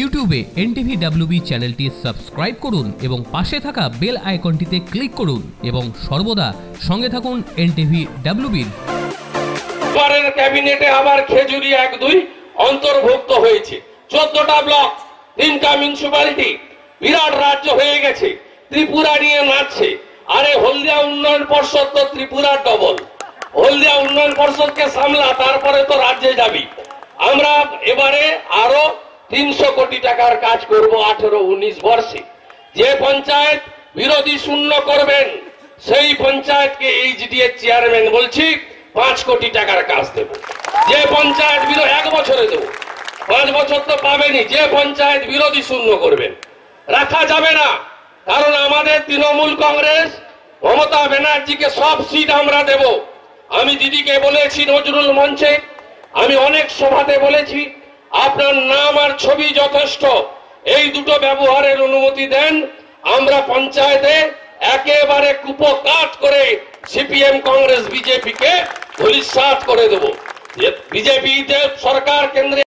ইউটিউবে NTV WB চ্যানেলটি subscribe করুন এবং পাশে থাকা বেল আইকনটিতে ক্লিক করুন এবং সর্বদা সঙ্গে থাকুন এনটিভি ডাব্লিউবির এবারের ক্যাবিনেটে আবার খেজুরি এক দুই অন্তর্ভুক্ত হয়েছে। চোদ্দটা ব্লক, তিনটা বিরাট রাজ্য হয়ে গেছে, ত্রিপুরা নিয়ে নাচছে। আরে হলদিয়া উন্নয়ন পর্ষদ তো ত্রিপুরার ডবল হলদিয়া উন্নয়ন পর্ষদকে সামলা, তারপরে তো রাজ্যে যাবি। আমরা এবারে আরও তিনশো কোটি টাকার কাজ করব আঠেরো উনিশ বর্ষে। যে পঞ্চায়েত বিরোধী শূন্য করবেন, সেই পঞ্চায়েতকে এইচডিএ চেয়ারম্যান বলছি, পাঁচ কোটি টাকার কাজ দেব। যে পঞ্চায়েত বিরোধী এক বছরে দেব। পাঁচ বছর তো পাবেনি। যে পঞ্চায়েত বিরোধী শূন্য করবেন। রাখা যাবে না। কারণ আমাদের তৃণমূল কংগ্রেস, মমতা ব্যানার্জিকে সব সিট আমরা দেব। আমি দিদিকে বলেছি, নজরুল মঞ্চে। আমি অনেক সভাতে বলেছি আপনার নাম আর ছবি যথেষ্ট। এই দুটো ব্যবহারের অনুমতি দেন। আমরা পঞ্চায়েতে একেবারে কুপকাট করে সিপিএম কংগ্রেস, বিজেপিকে ধূলিসাৎ করে দেব। বিজেপি সরকার কেন্দ্রে